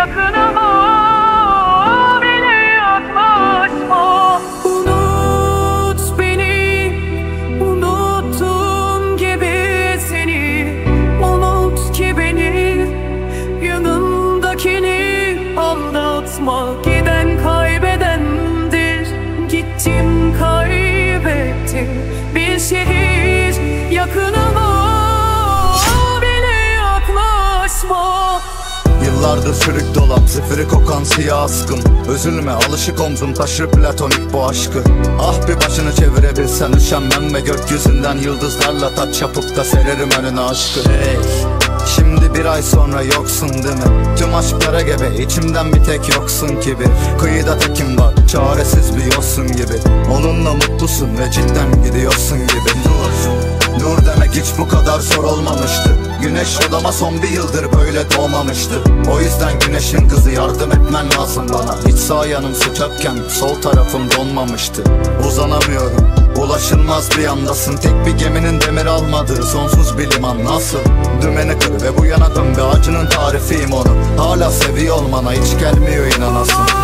yakınıma bile yaklaşma. Unut beni, unuttum gibi seni. Unut ki beni, yanındakini anlatma Giden Yıllardır çürük dolap zifiri kokan siyah askım Üzülme alışık omzum taşır platonik bu aşkı. Ah bir başını çevirebilsen üşenmem ve gökyüzünden yıldızlarla taç yapıp da sererim önüne aşkı. Hey. Şimdi bir ay sonra yoksun değil mi? Tüm aşklara gebe içimden bir tek yoksun ki bir Kıyıda tekim var çaresiz bir yosun gibi. Onunla mutlusun ve cidden gidiyorsun gibi. Dur. Nur demek hiç bu kadar zor olmamıştı Güneş odama son bir yıldır böyle doğmamıştı. O yüzden güneşin kızı yardım etmen lazım bana. Hiç sağ yanım sıcakken sol tarafım donmamıştı. Uzanamıyorum Ulaşılmaz bir yandasın. Tek bir geminin demir almadığı sonsuz bir liman. Nasıl? Dümeni kır ve bu yana dön Ve acının tarifiyim onu. Hala seviyor olmana hiç gelmiyor inanasın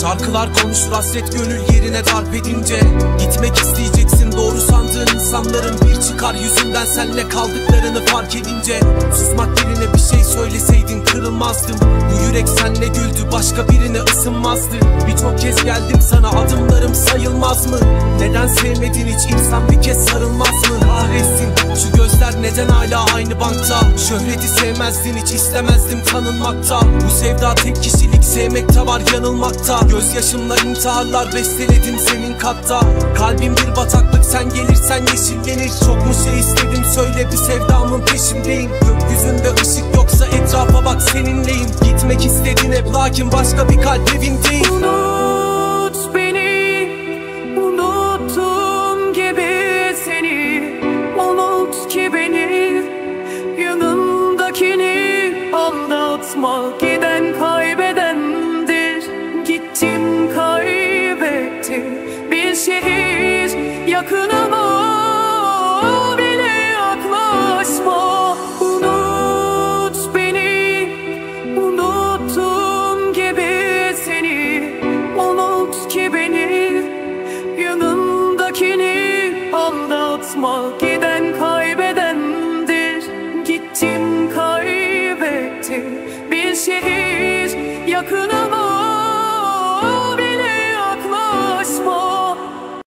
Şarkılar konuşur hasret gönül yerine darp edince. Gitmek isteyeceksin doğru sandığın insanların Bir çıkar yüzünden senle kaldıklarını fark edince. Susmak yerine bir şey söyleseydin kırılmazdım Bu yürek senle güldü başka birine ısınmazdı Birçok kez geldim sana adımlarım sayılmaz mı? Neden sevmedin hiç? İnsan bir kez sarılmaz neden hala aynı bankta. Şöhreti sevmezdin hiç istemezdim tanınmakta. Bu sevda tek kişilik sevmekte var yanılmakta. Gözyaşımla intiharlar besteledim senin katta. Kalbim bir bataklık sen gelirsen yeşillenir. Çok mu şey istedim söyle bir sevdamın peşindeyim. Gökyüzünde ışık yoksa etrafa bak seninleyim. Gitmek istedin hep lakin başka bir kalp evindeyim. Unut Unutma giden kaybedendir. Gittim kaybettim. Bir şehir yakınıma bile yaklaşma. Unut beni Unuttum gibi seni. Unut ki beni Yanımdakini anlatma şehir